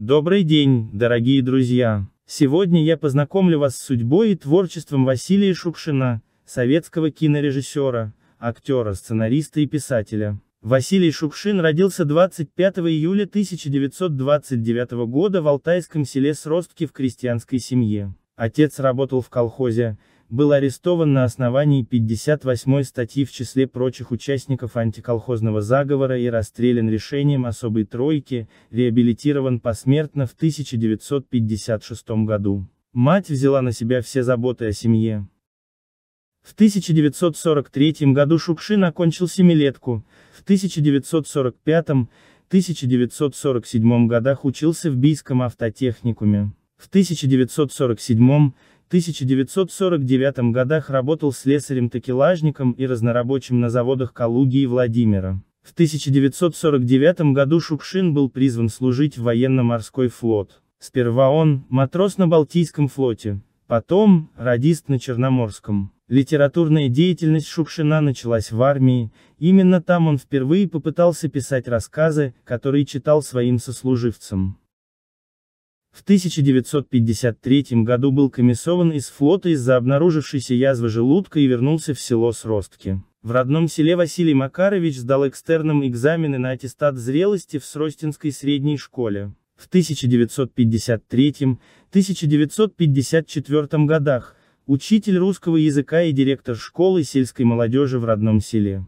Добрый день, дорогие друзья! Сегодня я познакомлю вас с судьбой и творчеством Василия Шукшина, советского кинорежиссера, актера, сценариста и писателя. Василий Шукшин родился 25 июля 1929 года в Алтайском селе Сростки в крестьянской семье. Отец работал в колхозе, был арестован на основании 58 статьи в числе прочих участников антиколхозного заговора и расстрелян решением особой тройки, реабилитирован посмертно в 1956 году. Мать взяла на себя все заботы о семье. В 1943 году Шукшин окончил семилетку, в 1945-1947 годах учился в Бийском автотехникуме. В 1947 1949 годах работал слесарем-такелажником и разнорабочим на заводах Калуги и Владимира. В 1949 году Шукшин был призван служить в военно-морской флот. Сперва он, матрос на Балтийском флоте, потом, радист на Черноморском. Литературная деятельность Шукшина началась в армии, именно там он впервые попытался писать рассказы, которые читал своим сослуживцам. В 1953 году был комиссован из флота из-за обнаружившейся язвы желудка и вернулся в село Сростки. В родном селе Василий Макарович сдал экстерном экзамены на аттестат зрелости в Сростинской средней школе. В 1953-1954 годах, учитель русского языка и директор школы сельской молодежи в родном селе.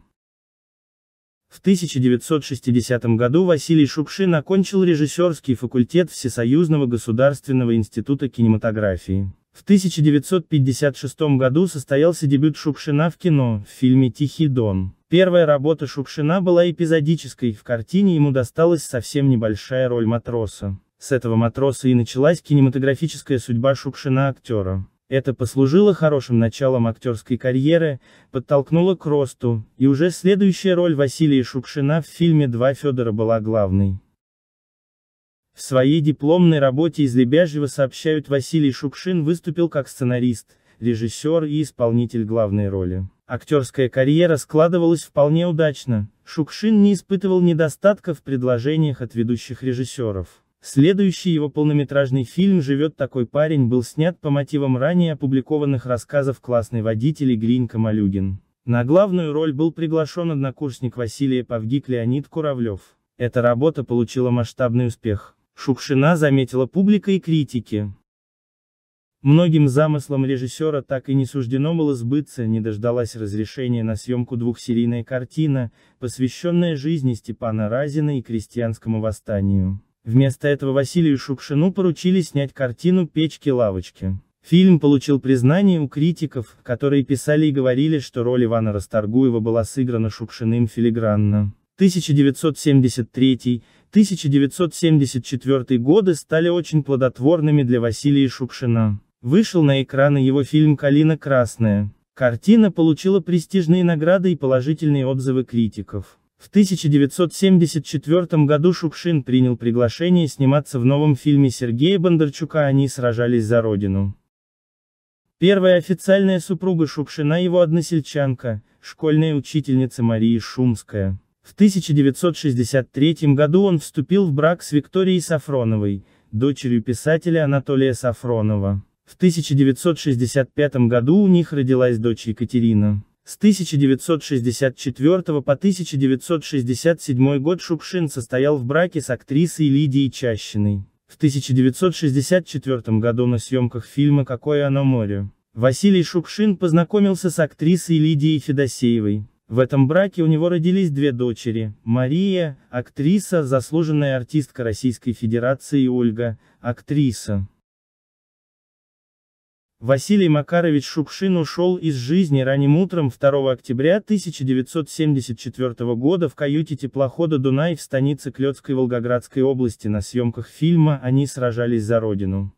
В 1960 году Василий Шукшин окончил режиссерский факультет Всесоюзного государственного института кинематографии. В 1956 году состоялся дебют Шукшина в кино, в фильме «Тихий дон». Первая работа Шукшина была эпизодической, в картине ему досталась совсем небольшая роль матроса. С этого матроса и началась кинематографическая судьба Шукшина-актера. Это послужило хорошим началом актерской карьеры, подтолкнуло к росту, и уже следующая роль Василия Шукшина в фильме «Два Федора» была главной. В своей дипломной работе из Лебяжьего сообщают Василий Шукшин выступил как сценарист, режиссер и исполнитель главной роли. Актерская карьера складывалась вполне удачно, Шукшин не испытывал недостатка в предложениях от ведущих режиссеров. Следующий его полнометражный фильм «Живет такой парень» был снят по мотивам ранее опубликованных рассказов классной водитель Гринька Малюгин. На главную роль был приглашен однокурсник Василия Павгик Леонид Куравлев. Эта работа получила масштабный успех. Шукшина заметила публика и критики. Многим замыслам режиссера так и не суждено было сбыться, не дождалась разрешения на съемку двухсерийная картина, посвященная жизни Степана Разина и крестьянскому восстанию. Вместо этого Василию Шукшину поручили снять картину «Печки-лавочки». Фильм получил признание у критиков, которые писали и говорили, что роль Ивана Расторгуева была сыграна Шукшиным филигранно. 1973-1974 годы стали очень плодотворными для Василия Шукшина. Вышел на экраны его фильм «Калина красная». Картина получила престижные награды и положительные отзывы критиков. В 1974 году Шукшин принял приглашение сниматься в новом фильме Сергея Бондарчука «Они сражались за Родину». Первая официальная супруга Шукшина его односельчанка, школьная учительница Мария Шумская. В 1963 году он вступил в брак с Викторией Сафроновой, дочерью писателя Анатолия Сафронова. В 1965 году у них родилась дочь Екатерина. С 1964 по 1967 год Шукшин состоял в браке с актрисой Лидией Чащиной. В 1964 году на съемках фильма «Какое оно море» Василий Шукшин познакомился с актрисой Лидией Федосеевой. В этом браке у него родились две дочери, Мария, актриса, заслуженная артистка Российской Федерации и Ольга, актриса. Василий Макарович Шукшин ушел из жизни ранним утром 2 октября 1974 года в каюте теплохода «Дунай» в станице Клёцкой Волгоградской области на съемках фильма «Они сражались за Родину».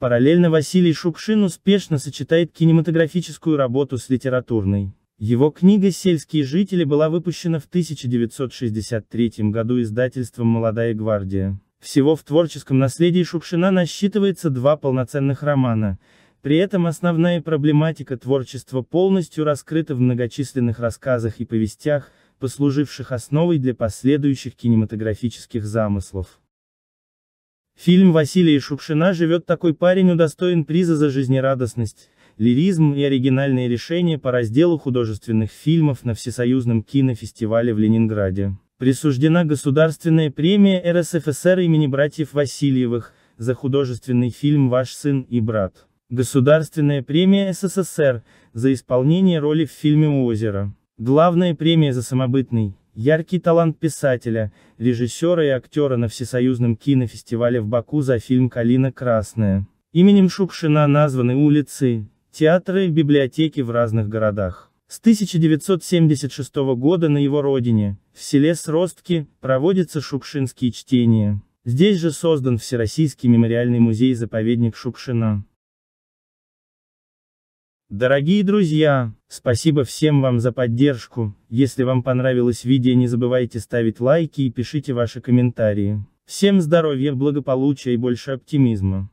Параллельно Василий Шукшин успешно сочетает кинематографическую работу с литературной. Его книга «Сельские жители» была выпущена в 1963 году издательством «Молодая гвардия». Всего в творческом наследии Шукшина насчитывается два полноценных романа, при этом основная проблематика творчества полностью раскрыта в многочисленных рассказах и повестях, послуживших основой для последующих кинематографических замыслов. Фильм Василия Шукшина «Живет такой парень» удостоен приза за жизнерадостность, лиризм и оригинальные решения по разделу художественных фильмов на Всесоюзном кинофестивале в Ленинграде. Присуждена Государственная премия РСФСР имени братьев Васильевых за художественный фильм «Ваш сын и брат». Государственная премия СССР за исполнение роли в фильме «Озеро». Главная премия за самобытный, яркий талант писателя, режиссера и актера на Всесоюзном кинофестивале в Баку за фильм «Калина Красная». Именем Шукшина названы улицы, театры и библиотеки в разных городах. С 1976 года на его родине, в селе Сростки, проводятся шукшинские чтения. Здесь же создан Всероссийский мемориальный музей-заповедник Шукшина. Дорогие друзья, спасибо всем вам за поддержку, если вам понравилось видео не забывайте ставить лайки и пишите ваши комментарии. Всем здоровья, благополучия и больше оптимизма.